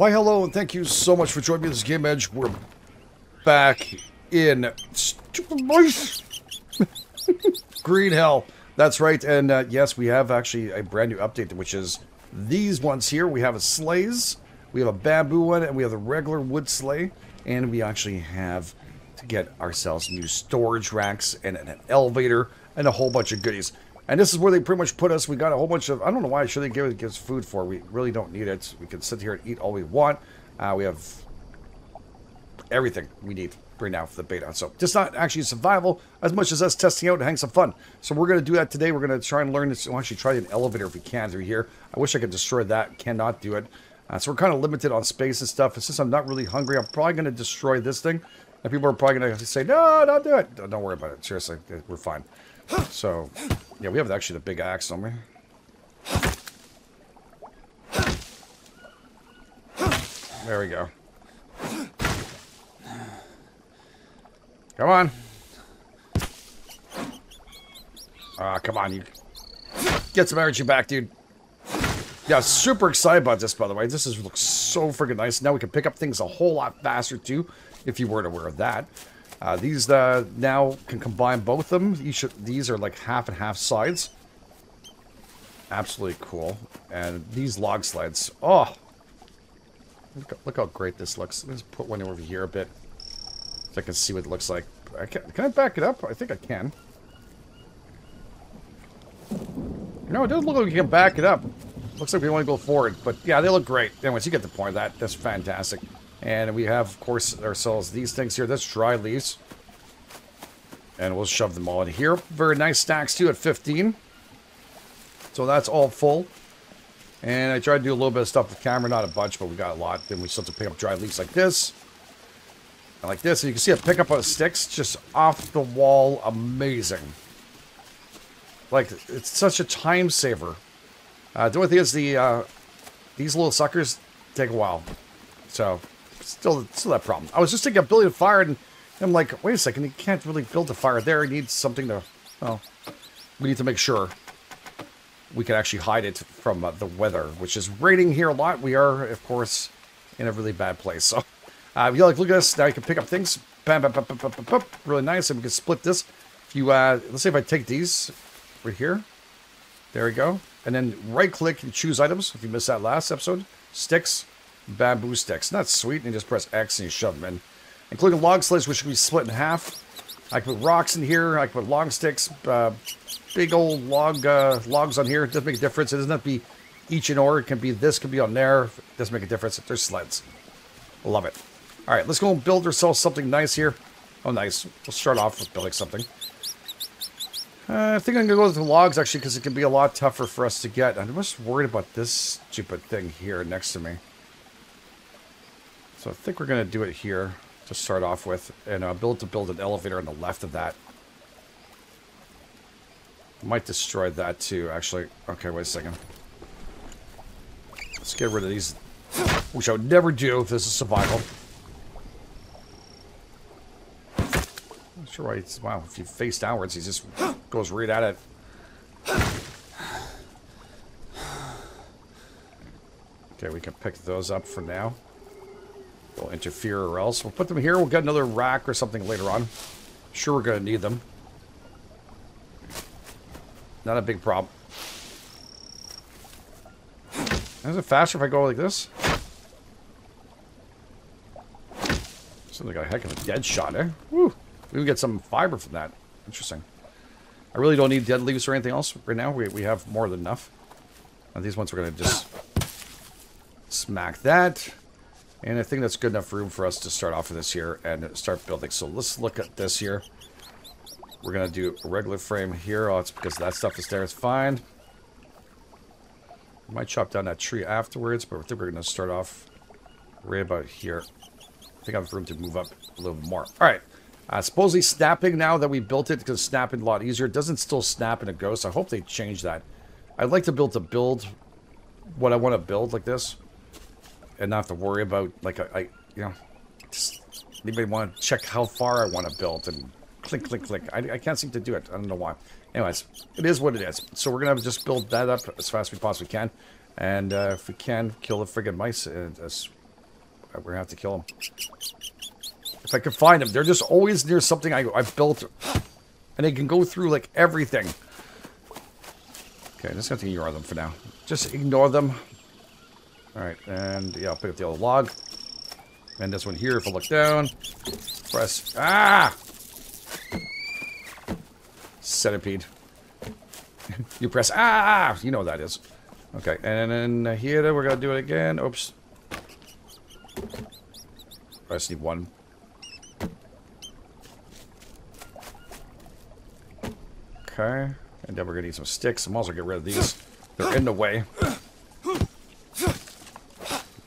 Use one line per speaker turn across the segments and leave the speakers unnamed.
Why, hello, and thank you so much for joining me. This GameEdged. We're back in. Green Hell. That's right. And uh, yes, we have actually a brand new update, which is these ones here. We have a sleighs, we have a bamboo one, and we have the regular wood sleigh. And we actually have to get ourselves new storage racks and an elevator and a whole bunch of goodies. And this is where they pretty much put us. We got a whole bunch of, I don't know why should they give us food for. We really don't need it. We can sit here and eat all we want. Uh, we have everything we need right now for the beta. So just not actually survival as much as us testing out and having some fun. So we're going to do that today. We're going to try and learn this. We'll actually try an elevator if we can through here. I wish I could destroy that. Cannot do it. Uh, so we're kind of limited on space and stuff. And since I'm not really hungry, I'm probably going to destroy this thing. And people are probably going to say, no, don't do it. Don't worry about it. Seriously, we're fine. So, yeah, we have actually the big axe, don't we? There we go. Come on. Ah, come on, you. Get some energy back, dude. Yeah, super excited about this, by the way. This is looks so freaking nice. Now we can pick up things a whole lot faster, too, if you weren't aware of that. Uh, these uh, now can combine both of them. Each of, these are like half and half sides. Absolutely cool. And these log sleds. Oh! Look, look how great this looks. Let's put one over here a bit. So I can see what it looks like. I can, can I back it up? I think I can. No, it doesn't look like we can back it up. Looks like we want to go forward. But yeah, they look great. Anyways, you get the point of that. That's fantastic. And we have, of course, ourselves these things here. That's dry leaves. And we'll shove them all in here. Very nice stacks, too, at 15. So that's all full. And I tried to do a little bit of stuff with camera. Not a bunch, but we got a lot. Then we start to pick up dry leaves like this. And like this. And you can see a pickup of sticks. Just off the wall. Amazing. Like, it's such a time saver. Uh, the only thing is the, uh, these little suckers take a while. So, still, still that problem. I was just thinking of building a fire, and I'm like, wait a second, you can't really build a fire there. You need something to, well, we need to make sure we can actually hide it from uh, the weather, which is raining here a lot. We are, of course, in a really bad place. So, uh, you like, look at this. Now you can pick up things. Bam, bam, bam, bam, bam, bam, really nice. And we can split this. If you, uh, let's say if I take these right here. There we go. And then right click and choose items. If you missed that last episode, sticks, bamboo sticks. that's sweet. And you just press X and you shove them in. Including log sleds, which can be split in half. I can put rocks in here. I can put long sticks, uh, big old log uh, logs on here. It doesn't make a difference. It doesn't have to be each in order. It can be this, can be on there. It doesn't make a difference. If there's sleds. Love it. All right, let's go and build ourselves something nice here. Oh, nice. We'll start off with building something. Uh, I think I'm going to go with the logs, actually, because it can be a lot tougher for us to get. I'm just worried about this stupid thing here next to me. So I think we're going to do it here to start off with. And uh, build to build an elevator on the left of that. Might destroy that too, actually. Okay, wait a second. Let's get rid of these, which I would never do if this is survival. Not sure why it's, wow, if you face downwards, he just goes right at it. Okay, we can pick those up for now. They'll interfere or else. We'll put them here. We'll get another rack or something later on. Sure, we're going to need them. Not a big problem. Is it faster if I go like this? Something like a heck of a dead shot, eh? Woo! We can get some fiber from that. Interesting. I really don't need dead leaves or anything else right now. We, we have more than enough. And these ones we're going to just smack that. And I think that's good enough room for us to start off with this here and start building. So let's look at this here. We're going to do a regular frame here. Oh, it's because that stuff is there. It's fine. might chop down that tree afterwards, but I think we're going to start off right about here. I think I have room to move up a little more. All right. Uh, supposedly snapping now that we built it because snapping a lot easier. It doesn't still snap in a ghost. I hope they change that. I'd like to build to build what I want to build like this. And not have to worry about, like, I, I you know, just anybody want to check how far I want to build and click, click, click. I, I can't seem to do it. I don't know why. Anyways, it is what it is. So we're going to just build that up as fast as we possibly can. And uh, if we can, kill the friggin' mice as We're going to have to kill them. If I can find them. They're just always near something I, I've built. And they can go through, like, everything. Okay, just to ignore them for now. Just ignore them. Alright, and yeah, I'll pick up the old log. And this one here, if I look down, press, ah! Centipede. you press, ah! You know what that is. Okay, and then here, we're to do it again. Oops. I just need one. Okay, and then we're to need some sticks. I'm also get rid of these. They're in the way.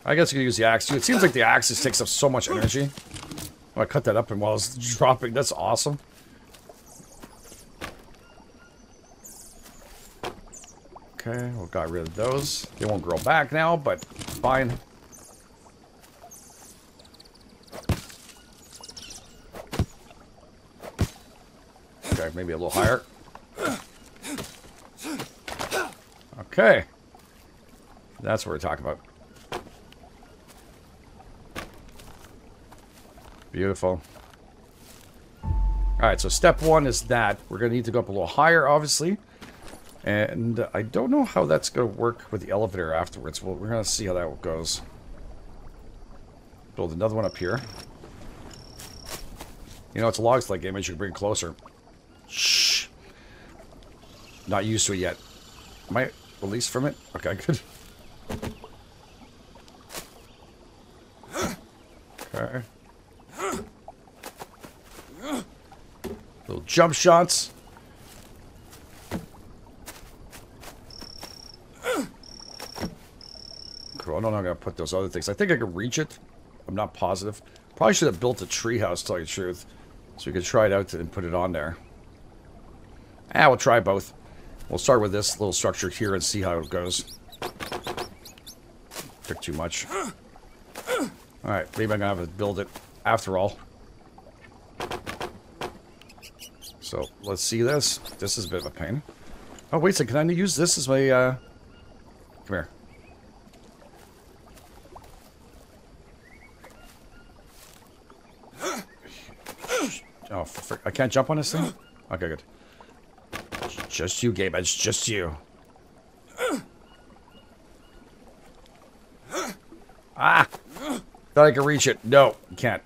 I guess you can use the axe too. It seems like the axe just takes up so much energy. Oh, I cut that up and while it's dropping. That's awesome. Okay, we got rid of those. They won't grow back now, but fine. Okay, maybe a little higher. Okay. That's what we're talking about. Beautiful. Alright, so step one is that. We're going to need to go up a little higher, obviously. And I don't know how that's going to work with the elevator afterwards. Well, we're going to see how that goes. Build another one up here. You know, it's a log sled game. I should bring closer. Shh. Not used to it yet. Am I released from it? Okay, good. Okay. Jump shots. Cool. I don't know I'm going to put those other things. I think I can reach it. I'm not positive. Probably should have built a treehouse, to tell you the truth. So we could try it out and put it on there. Ah, we'll try both. We'll start with this little structure here and see how it goes. Took too much. Alright, maybe I'm going to have to build it after all. So, let's see this. This is a bit of a pain. Oh, wait a second. Can I use this as my, uh... Come here. Oh, I can't jump on this thing? Okay, good. Just you, Gabe. It's just you. Ah! Thought I could reach it. No, can't.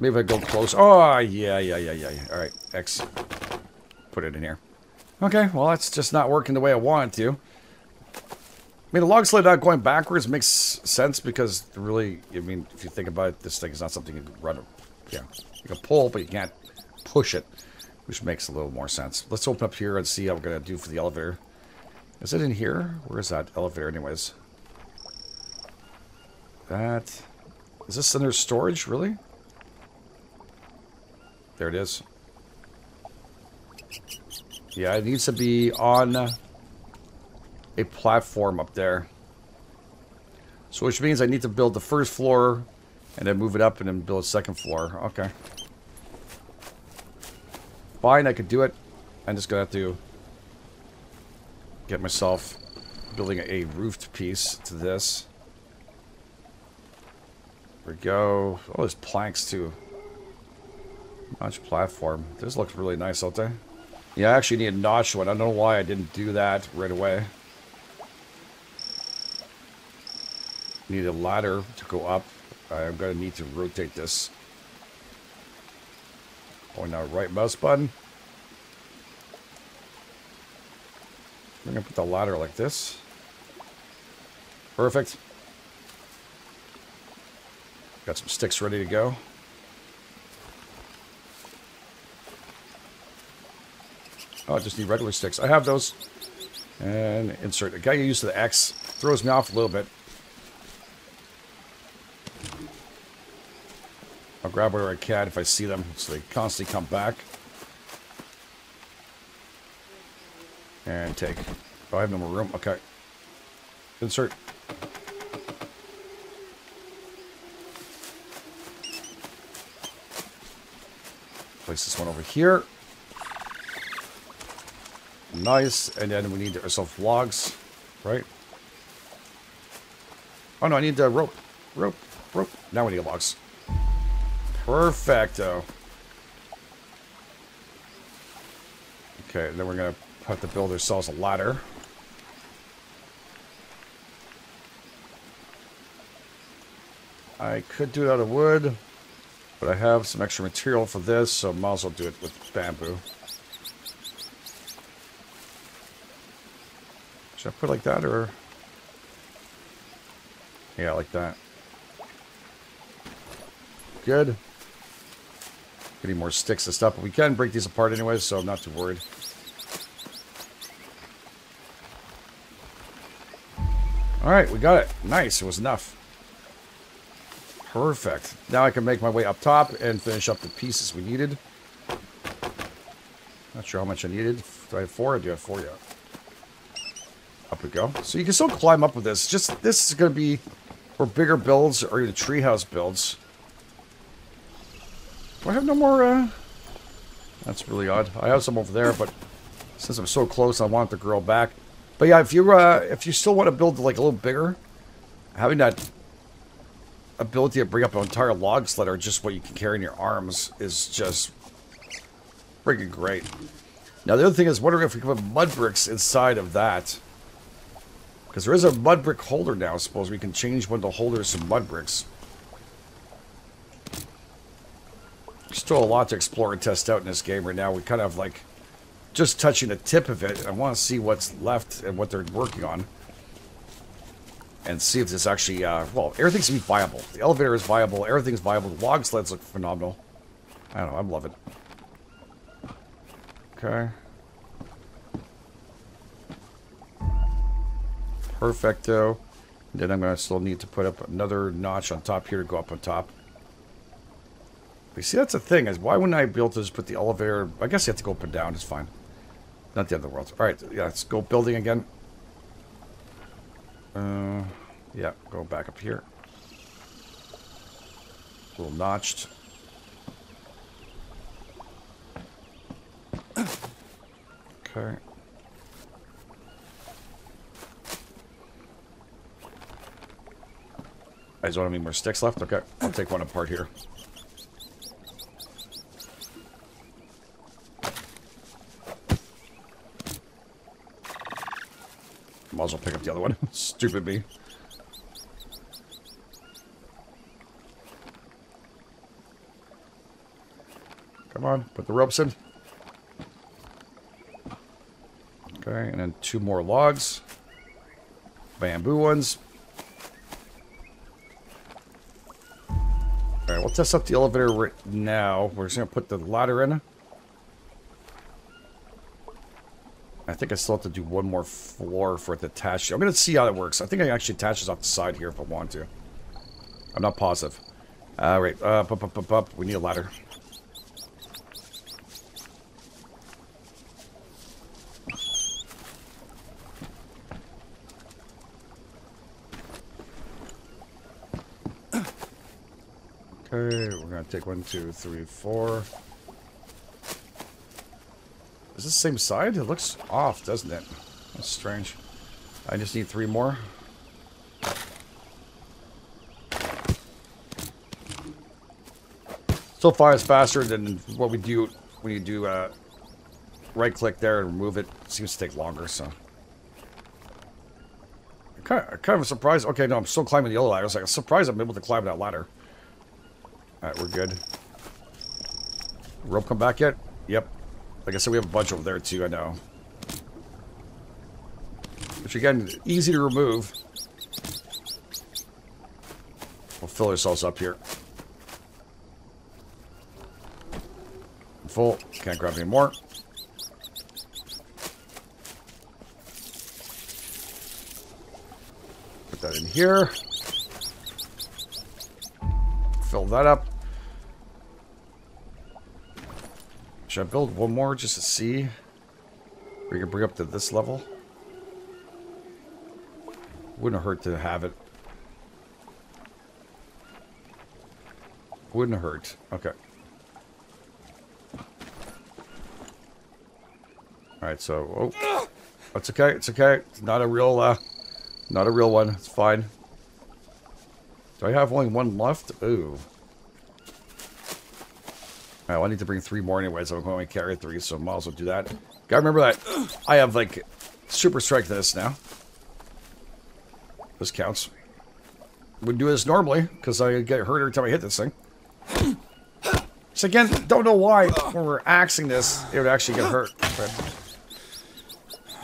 Maybe I go close. Oh, yeah, yeah, yeah, yeah. All right, X. Put it in here. Okay, well, that's just not working the way I want it to. I mean, the log sled not going backwards makes sense because really, I mean, if you think about it, this thing is not something you can run. Yeah, you can pull, but you can't push it, which makes a little more sense. Let's open up here and see how we're going to do for the elevator. Is it in here? Where is that elevator anyways? That... Is this under storage, really? There it is. Yeah, it needs to be on a platform up there. So which means I need to build the first floor and then move it up and then build a second floor. Okay. Fine, I could do it. I'm just gonna have to get myself building a roofed piece to this. There we go. Oh, there's planks too. Notch platform. This looks really nice, don't they? Yeah, I actually need a notch one. I don't know why I didn't do that right away. Need a ladder to go up. I'm going to need to rotate this. Going now, right mouse button. I'm going to put the ladder like this. Perfect. Got some sticks ready to go. Oh, I just need regular sticks. I have those. And insert. The guy used to the X throws me off a little bit. I'll grab whatever I can if I see them, so they constantly come back. And take. Oh, I have no more room. Okay. Insert. Place this one over here. Nice. And then we need ourselves logs, right? Oh no, I need the rope. rope, rope. Now we need logs. Perfecto. Okay, then we're to have to build ourselves a ladder. I could do it out of wood, but I have some extra material for this, so might as well do it with bamboo. Should I put like that, or... Yeah, like that. Good. Getting more sticks and stuff, but we can break these apart anyway, so I'm not too worried. Alright, we got it. Nice, it was enough. Perfect. Now I can make my way up top and finish up the pieces we needed. Not sure how much I needed. Do I have four? do I have four, yeah. Up we go. So you can still climb up with this. Just, this is going to be for bigger builds or even treehouse builds. Do I have no more, uh... That's really odd. I have some over there, but since I'm so close, I want the girl back. But yeah, if you uh, if you still want to build like a little bigger, having that ability to bring up an entire log sled or just what you can carry in your arms is just freaking great. Now the other thing is wondering if we can put mud bricks inside of that. Because there is a mud brick holder now, I suppose we can change one of the holders to mud bricks. Still a lot to explore and test out in this game right now. We kind of like just touching the tip of it. I want to see what's left and what they're working on. And see if this actually, uh, well, everything's viable. The elevator is viable, everything's viable. The log sleds look phenomenal. I don't know, I'm loving it. Okay. Perfecto. Then I'm going to still need to put up another notch on top here to go up on top. But see, that's the thing, is why wouldn't I be able to just put the elevator... I guess you have to go up and down, it's fine. Not the the world. Alright, yeah, let's go building again. Uh, yeah, go back up here. A little notched. Okay. I don't have any more sticks left? Okay, I'll take one apart here. Might as well pick up the other one. Stupid me. Come on, put the ropes in. Okay, and then two more logs. Bamboo ones. We'll test up the elevator right now. We're just going to put the ladder in. I think I still have to do one more floor for it to attach. I'm going to see how it works. I think I actually attach this off the side here if I want to. I'm not positive. All right, uh, up, up, up, up. We need a ladder. Take one, two, three, four. Is this the same side? It looks off, doesn't it? That's strange. I just need three more. So far, it's faster than what we do when you do uh, right click there and remove it. it. Seems to take longer, so. Kind of, kind of surprised. Okay, no, I'm still climbing the other ladder. Like, I'm surprised I'm able to climb that ladder. Alright, we're good. Rope come back yet? Yep. Like I said, we have a bunch over there too, I know. Which again, easy to remove. We'll fill ourselves up here. I'm Full. Can't grab any more. Put that in here. Fill that up. Should I build one more just to see? We can bring up to this level. Wouldn't hurt to have it. Wouldn't hurt. Okay. Alright, so... Oh. That's okay. It's okay. It's not a real, uh... Not a real one. It's fine. Do I have only one left? Ooh. Oh, I need to bring three more anyway, so I'm going to carry three, so I might as well do that. Gotta remember that I have, like, super strike this now. This counts. Wouldn't do this normally, because I get hurt every time I hit this thing. So again, don't know why when we're axing this, it would actually get hurt. But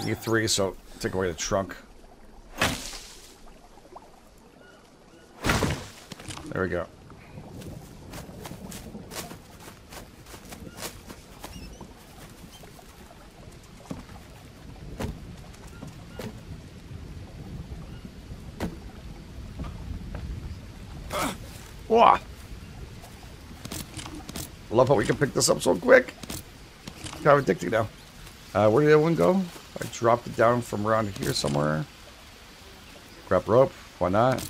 need three, so take away the trunk. There we go. Wah! Love how we can pick this up so quick. Kind of addicting now. Uh, where did that one go? I dropped it down from around here somewhere. Grab rope. Why not?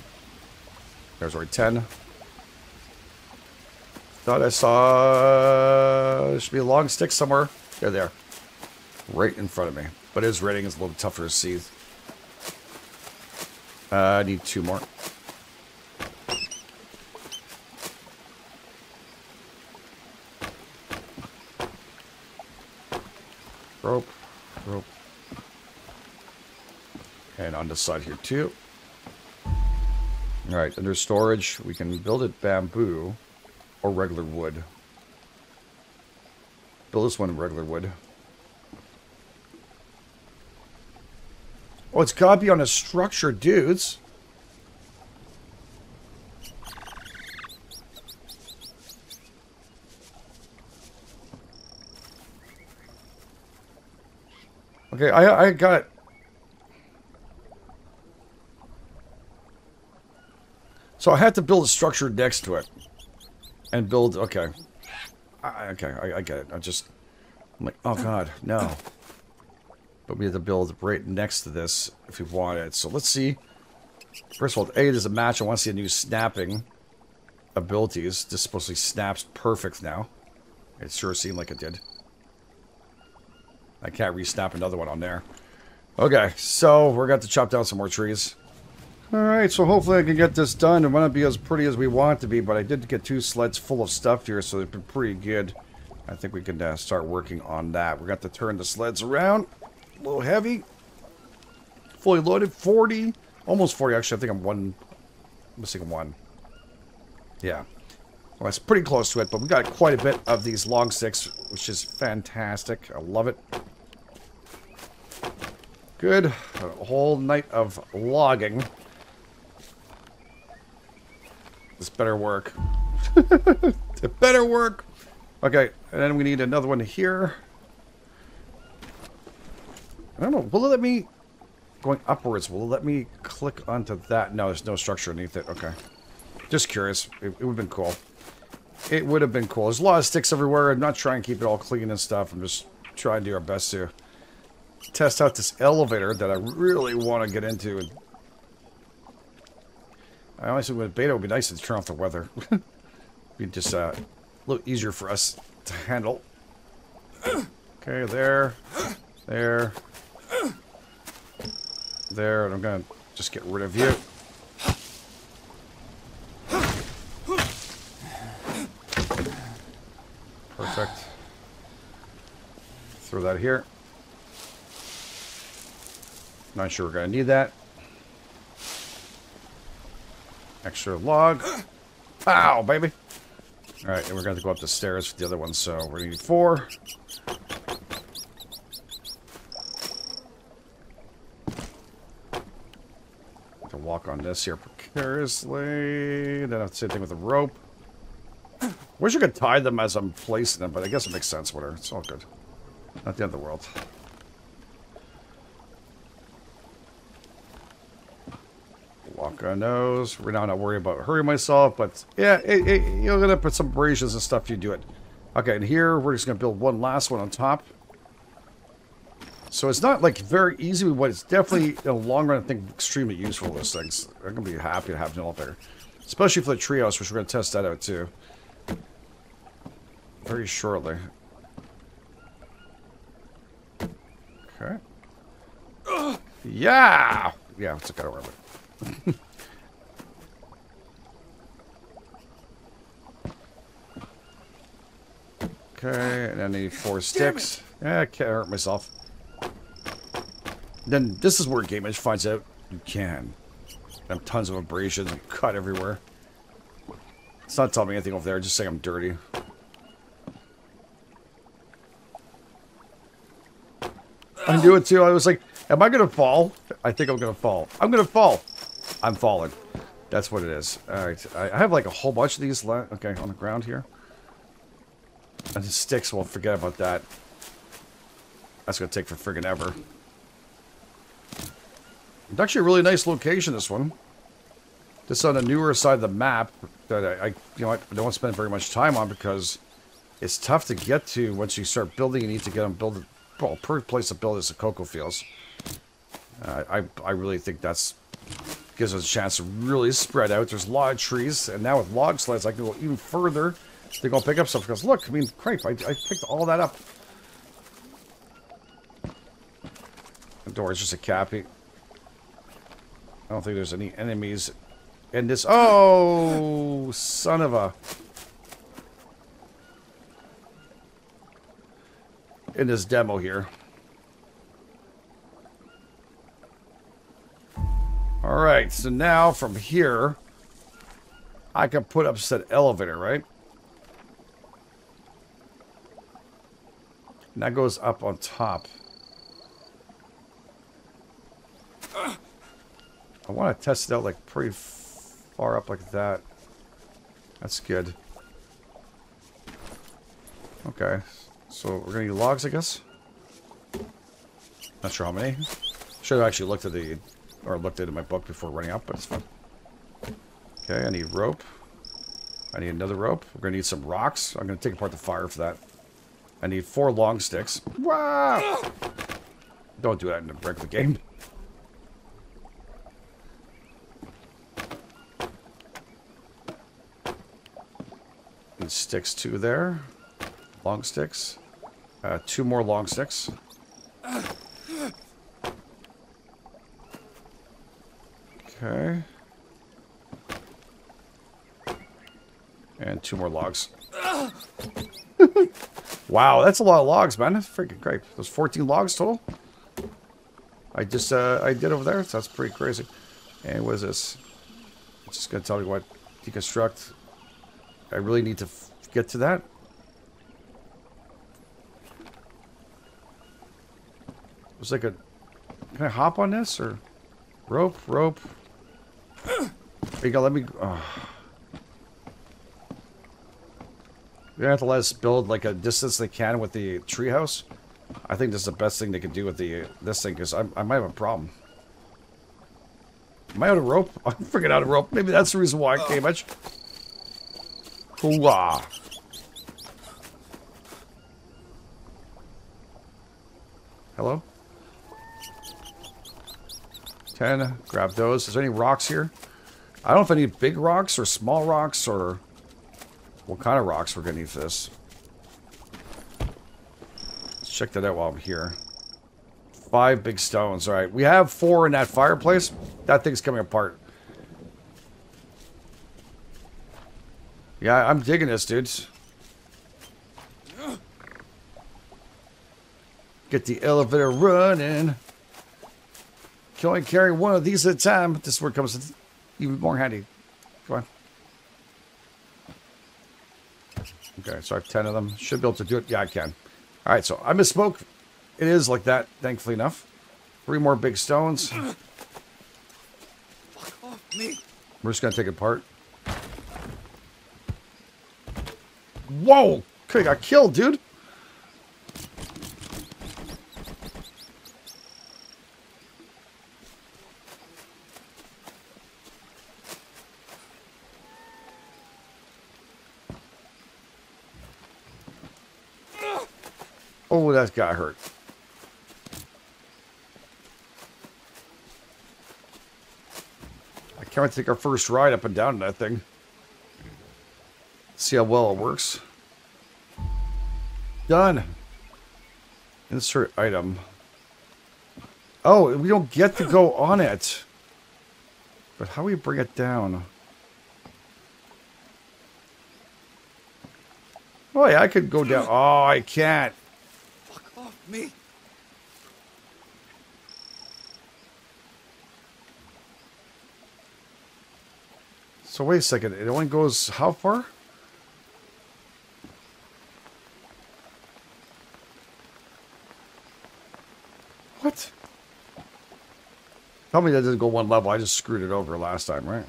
There's already 10. Thought I saw... There should be a long stick somewhere. There, there. Right in front of me. But his rating is a little tougher to see. Uh, I need two more. Rope. Rope. And on the side here too. Alright, under storage, we can build it bamboo or regular wood. Build this one regular wood. Oh, it's gotta be on a structure, dudes. Okay, I I got. So I had to build a structure next to it. And build, okay. I, okay, I, I get it. I just, I'm like, oh god, no. But we have to build right next to this if we want it. So let's see. First of all, A, there's a match. I want to see a new snapping abilities. This supposedly snaps perfect now. It sure seemed like it did. I can't re-snap another one on there. Okay, so we're going to chop down some more trees. Alright, so hopefully I can get this done. It might not be as pretty as we want it to be, but I did get two sleds full of stuff here, so they've been pretty good. I think we can uh, start working on that. We're going to turn the sleds around. A little heavy. Fully loaded. 40. Almost 40, actually. I think I'm one... I'm missing one. Yeah. Well, it's pretty close to it, but we got quite a bit of these long sticks, which is fantastic. I love it. Good. A whole night of logging. This better work. it better work. Okay, and then we need another one here. I don't know. Will it let me... Going upwards, will it let me click onto that? No, there's no structure underneath it. Okay. Just curious. It, it would have been cool. It would have been cool. There's a lot of sticks everywhere. I'm not trying to keep it all clean and stuff. I'm just trying to do our best to test out this elevator that I really want to get into. I honestly, with beta, would be nice to turn off the weather. be just uh, a little easier for us to handle. Okay, there, there, there, and I'm gonna just get rid of you. Perfect. Throw that here. Not sure we're gonna need that. Extra log. Ow, baby. Alright, and we're going to go up the stairs for the other one, so we're going to need four. To walk on this here precariously. Then I same thing with the rope. Wish I could tie them as I'm placing them, but I guess it makes sense, whatever. It's all good. Not the end of the world. Walk on nose. We're now not worried about hurting myself, but yeah, it, it, you're gonna put some abrasions and stuff. if You do it. Okay, and here we're just gonna build one last one on top. So it's not like very easy, but it's definitely in the long run, I think, extremely useful. Those things. I'm gonna be happy to have an there, especially for the treehouse, which we're gonna test that out too. Very shortly. Okay. Yeah! Yeah, it's a kind of armor. Okay, and I need four sticks. Yeah, I can't hurt myself. Then this is where GameEdged finds out you can. I have tons of abrasions and cut everywhere. It's not telling me anything over there, just saying I'm dirty. I knew it too. I was like, am I going to fall? I think I'm going to fall. I'm going to fall. I'm falling. That's what it is. All right. I have like a whole bunch of these. left. Okay, on the ground here. And the sticks, well, forget about that. That's going to take for friggin' ever. It's actually a really nice location, this one. This on the newer side of the map that I, I, you know, I don't spend very much time on because it's tough to get to once you start building. You need to get them build. Well, perfect place to build is the cocoa fields. Uh, I I really think that's gives us a chance to really spread out. There's a lot of trees, and now with log sleds, I can go even further to go pick up stuff. Because look, I mean, crepe, I, I picked all that up. The door is just a cappy. I don't think there's any enemies in this. Oh, son of a. In this demo here. Alright, so now from here, I can put up said elevator, right? And that goes up on top. I want to test it out like pretty far up like that. That's good. Okay. So we're going to need logs, I guess? Not sure how many. Should have actually looked at the, or looked into my book before running out, but it's fine. Okay, I need rope. I need another rope. We're to need some rocks. I'm going to take apart the fire for that. I need four long sticks. Wow! Don't do that in a the game. And sticks two there. Long sticks. Uh, two more long sticks. Okay. And two more logs. wow, that's a lot of logs, man. That's freaking great. There's 14 logs total. I just, uh, I did over there, so that's pretty crazy. And what is this? It's just gonna tell me what deconstruct I really need to get to that. It's like a... Can I hop on this, or... Rope, rope. You go, let me... Oh. Have to let us build like a distance they can with the treehouse. I think this is the best thing they can do with the this thing, because I, I might have a problem. Am I out of rope? I'm freaking out of rope. Maybe that's the reason why I came much. Hooah. Hello? Ten. Grab those. Is there any rocks here? I don't know if I need big rocks or small rocks or what kind of rocks we're going to need for this. Let's check that out while I'm here. Five big stones. All right. We have four in that fireplace. That thing's coming apart. Yeah, I'm digging this, dudes. Get the elevator running. Can only carry one of these at a time. This is where it comes even more handy. Come on. Okay, so I have 10 of them. Should be able to do it. Yeah, I can. All right, so I misspoke. It is like that, thankfully enough. Three more big stones. We're just going to take it apart. Whoa! Could have got killed, dude. Oh, that got hurt. I can't take our first ride up and down that thing. See how well it works. Done. Insert item. Oh, we don't get to go on it. But how do we bring it down? Oh, yeah, I could go down. Oh, I can't.
Me.
So wait a second. It only goes how far? What? Tell me that doesn't go one level. I just screwed it over last time, right?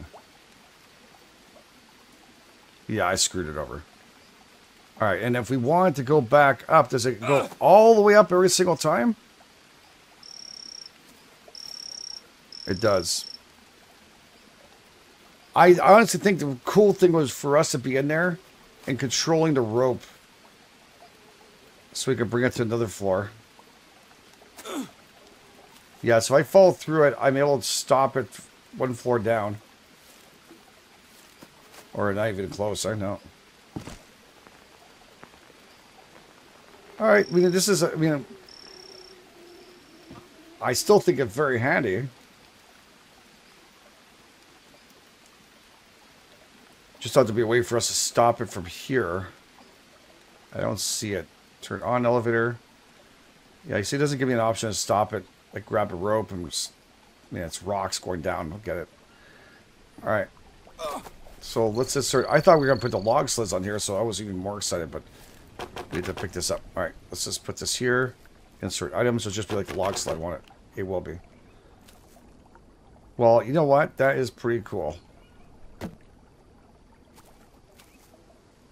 Yeah, I screwed it over. All right, and if we wanted to go back up, does it go all the way up every single time? It does. I honestly think the cool thing was for us to be in there and controlling the rope so we could bring it to another floor. Yeah, so I fall through it, I'm able to stop it one floor down. Or not even close, I know. Alright, I mean, this is, uh, I mean, I still think it's very handy. Just thought to be a way for us to stop it from here. I don't see it. Turn on elevator. Yeah, you see, it doesn't give me an option to stop it. Like grab a rope and just, I mean, it's rocks going down. I'll get it. All right. So let's insert. I thought we were gonna put the log sleds on here, so I was even more excited. But we need to pick this up. All right, let's just put this here. Insert items. It'll just be like the log sled. Want it? It will be. Well, you know what? That is pretty cool.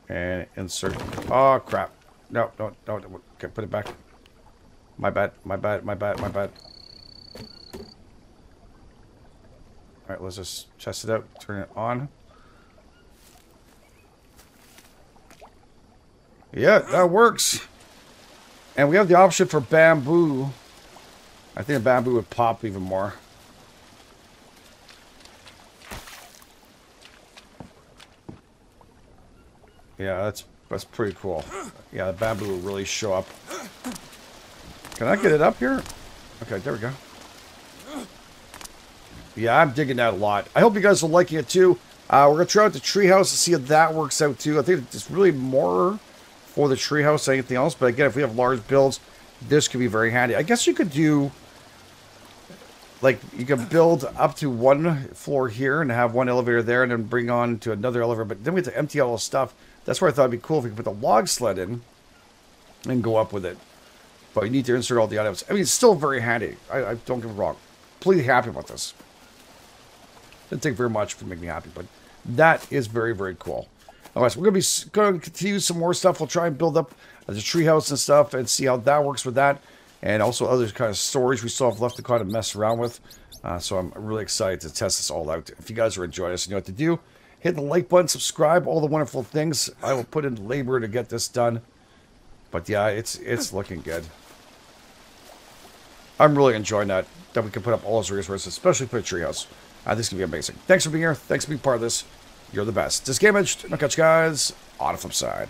And insert. Oh crap! No, no, no. Okay, put it back. My bad. My bad. My bad. My bad. All right, let's just test it out. Turn it on. Yeah, that works. And we have the option for bamboo. I think bamboo would pop even more. Yeah, that's that's pretty cool. Yeah, the bamboo will really show up. Can I get it up here? Okay, there we go. Yeah, I'm digging that a lot. I hope you guys are liking it too. Uh, we're going to try out the treehouse to see if that works out too. I think it's really more for the treehouse anything else. But again, if we have large builds, this could be very handy. I guess you could do, like, you could build up to one floor here and have one elevator there and then bring on to another elevator. But then we have to empty all the stuff. That's where I thought it'd be cool if we could put the log sled in and go up with it. But you need to insert all the items. I mean, it's still very handy. I, I don't get wrong. Completely happy with this. Didn't take very much to make me happy, but that is very, very cool. All right, so we're going to be going to continue some more stuff. We'll try and build up the treehouse and stuff and see how that works with that. And also other kind of storage we still have left to kind of mess around with. Uh, so I'm really excited to test this all out. If you guys are enjoying this, you know what to do. Hit the like button, subscribe, all the wonderful things. I will put in labor to get this done. But yeah, it's it's looking good. I'm really enjoying that, that we can put up all those resources, especially for a treehouse. Uh, this is going to be amazing. Thanks for being here. Thanks for being part of this. You're the best. Edged. I'll catch guys on the flip side.